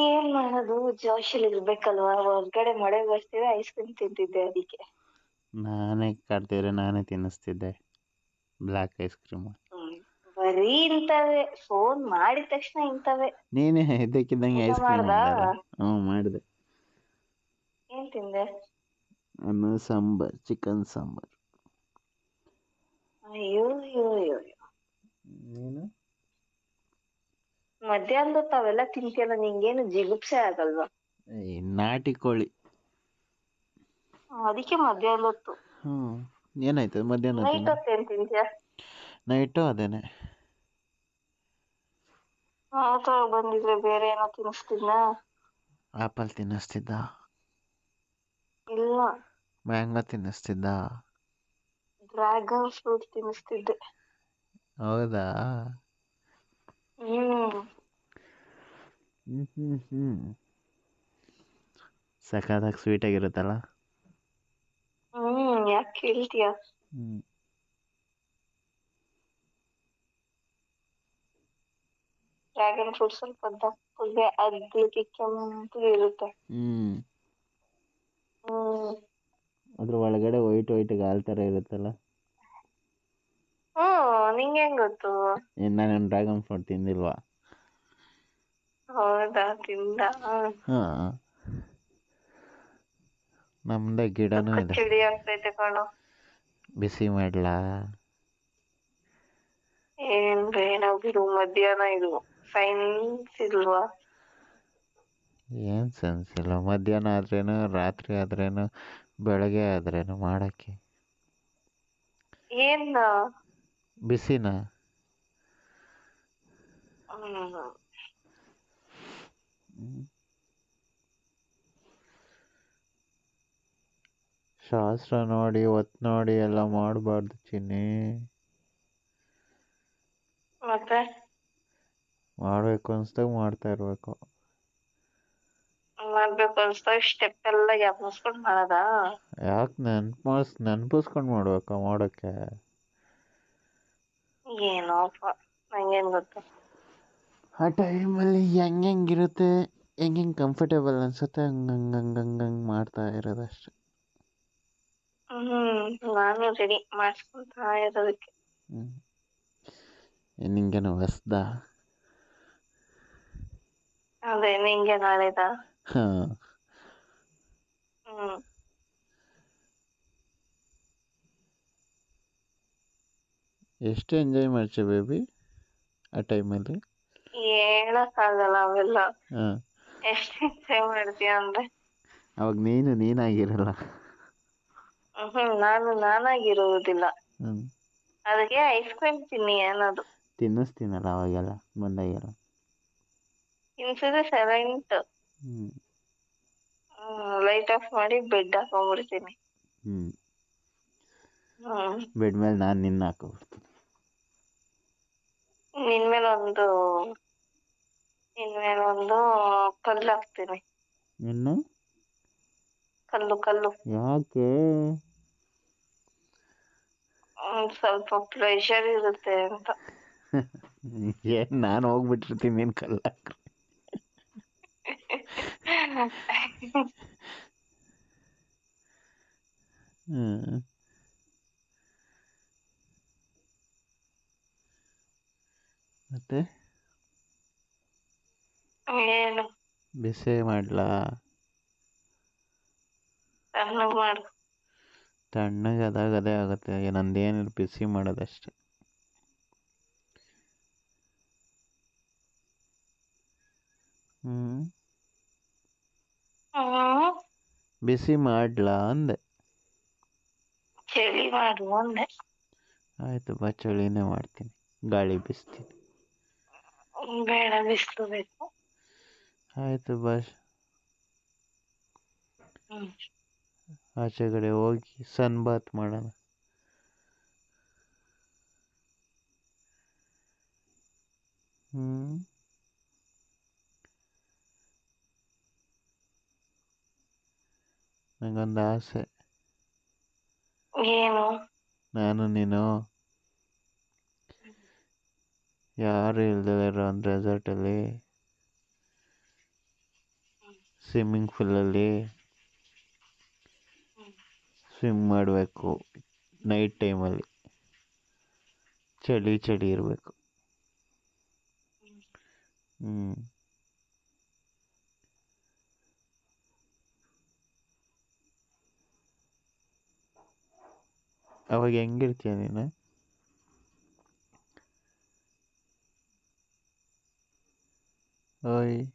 ಏನ್ ಮಾಡೋದು? ಜೋಶಲ್ಲಿ ಇರ್ಬೇಕಲ್ವಾ? ಹೊರ್ಗಡೆ ಮಳೆ ಬರ್ತಿದೆ ಐಸ್ ಕ್ರೀಮ್ ತಿಂತಿದ್ದೆ ಅದಕ್ಕೆ. ನಾನೇ ಕಾಡ್ತಿದ್ರೆ ನಾನೇ ತಿನ್ನಿಸ್ತಿದ್ದೆ. ಬ್ಲಾಕ್ ಐಸ್ ಕ್ರೀಮ್ ಬರೀ ಇಂತವೆ. ಫೋನ್ ಮಾಡಿದ ತಕ್ಷಣ ಇಂತವೆ. ನೀನೇ ಇದ್ದಕ್ಕಿದ್ದಂಗೆ ಐಸ್ ಕ್ರೀಮ್ ಮಾಡ್ದಾ? ಹ್ಞೂ ಮಾಡಿದೆ. ಏನ್ ತಿಂದೆ? ಅನ್ನ ಸಾಂಬಾರ್ ಚಿಕನ್ ಸಾಂಬಾರ್. ಅಯ್ಯೋ ಅಯ್ಯೋ ಅಯ್ಯೋ ಅಯ್ಯೋ. ನೀನು? ಮಧ್ಯಾಹ್ನದ ತಾವೆಲ್ಲ ತಿಂತಿಯಲ್ಲ ನಿಂಗೇನು ಜಿಗುಪ್ಸೆ ಆಗಲ್ವಾ? ಈ ನಾಟಿ ಕೋಳಿ. ಅದಕ್ಕೆ ಮಧ್ಯಾಹ್ನ ಹೊತ್ತು. ಹ್ಮ್ ಏನಾಯ್ತು ಮಧ್ಯಾಹ್ನ ನೈಟ್ ಹೊತ್ತು ಏನ್ ತಿಂತೀಯ? ನೈಟು ಅದೇನೆ? ಆತರ ಬಂದಿದ್ರೆ ಬೇರೆ ಏನೋ ತಿನ್ನಿಸ್ತಿದ್ನ? ಆಪಲ್ ತಿನ್ನಿಸ್ತಿದ್ದ? ಇಲ್ಲ. ಮ್ಯಾಂಗೋ ತಿನ್ನಿಸ್ತಿದ್ದ? ಡ್ರ್ಯಾಗನ್ ಫ್ರೂಟ್ ತಿನ್ನಿಸ್ತಿದ್ದೆ. ಹೌದಾ? ಹ್ಮ್. ಹ್ಮ್ ಹ್ಞೂ ಸಖತ್ತಾಗಿ ಸ್ವೀಟಾಗಿರುತ್ತಲ್ಲ ಹ್ಮ್ ಯಾಕೆ ಕೇಳ್ತೀಯ ಹ್ಞೂ ಡ್ರ್ಯಾಗನ್ ಫ್ರೂಟ್ ಸ್ವಲ್ಪ ದಪ್ಪಗೆ ಅಗ್ಲಿಕ್ಕೆ ಕೆಂಪಗೆ ಇರುತ್ತೆ. ಹ್ಞೂ ಹ್ಮ್. ಅದ್ರ ಒಳಗಡೆ ವೈಟ್ ವೈಟ್ ಗಾಲ್ ತರ ಇರುತ್ತಲ್ಲ? ಹ್ಮ್ ನಿಂಗೆ ಹೆಂಗ್ ಗೊತ್ತು ನಾನು ಡ್ರ್ಯಾಗನ್ ಫ್ರೂಟ್ ತಿಂದಿಲ್ವಾ? ಹೌದಾ? ತಿಂದ? ಹಾ. ನಮ್ಮದೇ ಗಿಡನೂ ಇದೆ. ಚಳಿ ಆಗ್ತೈತೆ ಕಣೋ. ಬಿಸಿ ಮಾಡ್ಲಾ? ಏನ್ ಬಿಡು ಮಧ್ಯಾಹ್ನ ಇದು ಸೈನ್ಸ್ ಇಲ್ವಾ? ಏನ್ ಸೆನ್ಸ್ ಇಲ್ಲ. ಮಧ್ಯಾಹ್ನ ಆದ್ರೇನು ರಾತ್ರಿ ಆದ್ರೇನು ಬೆಳಗ್ಗೆ ಆದ್ರೇನು ಮಾಡಕ್ಕೆ. ಏನ್? ಬಿಸಿನ? ಶಾಸ್ತ್ರ ನೋಡಿ ಒತ್ ನೋಡಿ ಎಲ್ಲ ಮಾಡಬಾರ್ದು ಚಿನ್ನಿ. ಮತ್ತೆ? ಮಾಡ್ಬೇಕು ಅನ್ಸ್ದಾಗ ಮಾಡ್ತಾ ಇರಬೇಕು. ಮಾಡ್ಬೇಕು ಅನ್ಸ್ದಾಗ ಸ್ಟೆಪ್ ಎಲ್ಲ ಜ್ಞಾಪಿಸ್ಕೊಂಡ್ ಮಾಡದಾ? ಯಾಕೆ ನೆನ್ಪು ನೆನ್ಪಿಸ್ಕೊಂಡು ಮಾಡ್ಬೇಕಾ ಮಾಡೋಕ್ಕೆ ಏನೋಪ್ಪ ನಂಗೇನ್ ಗೊತ್ತು. ಆ ಟೈಮಲ್ಲಿ ಹೆಂಗೆ ಹೆಂಗಿರುತ್ತೆ ಹೆಂಗೆ ಹೆಂಗೆ ಕಂಫರ್ಟೇಬಲ್ ಅನ್ಸುತ್ತೆ ಹಂಗೆ ಹಂಗೆ ಹಂಗೆ ಹಂಗೆ ಹಂಗೆ ಮಾಡ್ತಾ ಇರೋದಷ್ಟೆ. ಹ್ಮ್ ನಾನು ರೆಡಿ ಮಾಡಿಸ್ಕೊಂತ ಇರೋದಕ್ಕೆ. ನಿಂಗೇನು ಹೊಸ್ದಾ? ಅದೇ ನಿಂಗೆ ನಾಳೆದ? ಹಾಂ. ಹ್ಮ್. ಎಷ್ಟು ಎಂಜಾಯ್ ಮಾಡ್ತೀವಿ ಬೇಬಿ ಆ ಟೈಮಲ್ಲಿ ಹೇಳಕ್ಕಾಗಲ್ಲ ಅವೆಲ್ಲ. ಹಾಂ. ಎಷ್ಟು ಎಂಜಾಯ್ ಮಾಡ್ತೀಯ ಅಂದ್ರೆ? ಅವಾಗ ನೀನು ನೀನಾಗಿರಲ್ಲ. ಹ್ಮ್ ನಾನು ನಾನಾಗಿರುವುದಿಲ್ಲ. ಹ್ಞೂ ಅದಕ್ಕೆ ಐಸ್ ಕ್ರೀಮ್ ತಿನ್ನಿ ಅನ್ನೋದು. ತಿನ್ನಿಸ್ತೀನಲ್ಲ ಅವಾಗೆಲ್ಲ ಬಂದಾಗೆಲ್ಲ. ತಿನ್ಸಿದ್ರೆ ಸೆವೆಂಟ್ ಹ್ಞೂ ಲೈಟ್ ಆಫ್ ಮಾಡಿ ಬೆಡ್ ಹಾಕೊಂಡ್ಬಿಡ್ತೀನಿ. ಹ್ಞೂ ಹ್ಮ್. ಬೆಡ್ ಮೇಲೆ ನಾನು ನಿನ್ನ ಹಾಕೋಬಿಡ್ತೀನಿ ನಿನ್ಮೇಲೆ ಒಂದು ನಿನ್ಮೇಲೆ ಒಂದು ಕಲ್ಲು ಹಾಕ್ತೀನಿ. ಇನ್ನು? ಕಲ್ಲು ಕಲ್ಲು. ಯಾಕೆ? ಒಂದ್ ಸ್ವಲ್ಪ ಪ್ರೆಷರ್ ಇರುತ್ತೆ ಅಂತ. ಏನು ನಾನು ಹೋಗ್ಬಿಟ್ಟಿರ್ತೀನಿ ನೀನ್ ಕಲ್ಲು ಹಾಕ್ರಿ? ಹ್ಞೂ ಮತ್ತೆ? ಏನು? ಬಿಸಿ ಮಾಡ್ಲಾ? ತಣ್ಣಗ್ ಮಾಡು. ತಣ್ಣಗೆ ಅದಾಗ ಅದೇ ಆಗುತ್ತೆ ನಂದೇನಿಲ್ಲ ಬಿಸಿ ಮಾಡೋದಷ್ಟೆ. ಹ್ಞೂ ಹ್ಮ್? ಬಿಸಿ ಮಾಡ್ಲಾ ಅಂದೆ. ಚಳಿ ಮಾಡು ಅಂದೆ. ಆಯಿತು ಬಾ ಚಳಿನೇ ಮಾಡ್ತೀನಿ. ಗಾಳಿ ಬೀಸ್ತೀನಿ. ಬೇಡ ಬಿಸ್ಲು ಬೇಕು. ಆಯಿತು ಬಾ ಆಚೆ ಕಡೆ ಹೋಗಿ ಸನ್ ಬಾತ್ ಮಾಡೋಣ. ಹ್ಮ್. ನಂಗೊಂದು ಆಸೆ. ಏನು? ನಾನು ನೀನು? ಯಾರು ಇಲ್ದೇ ಇರೋ ಒಂದು ರೆಸಾರ್ಟಲ್ಲಿ ಸ್ವಿಮ್ಮಿಂಗ್ ಫೂಲಲ್ಲಿ ಸ್ವಿಮ್ ಮಾಡಬೇಕು ನೈಟ್ ಟೈಮಲ್ಲಿ ಚಳಿ ಚಳಿ ಇರಬೇಕು. ಹ್ಞೂ ಅವಾಗ ಹೆಂಗಿರ್ತೀಯ ನೀನು? 哎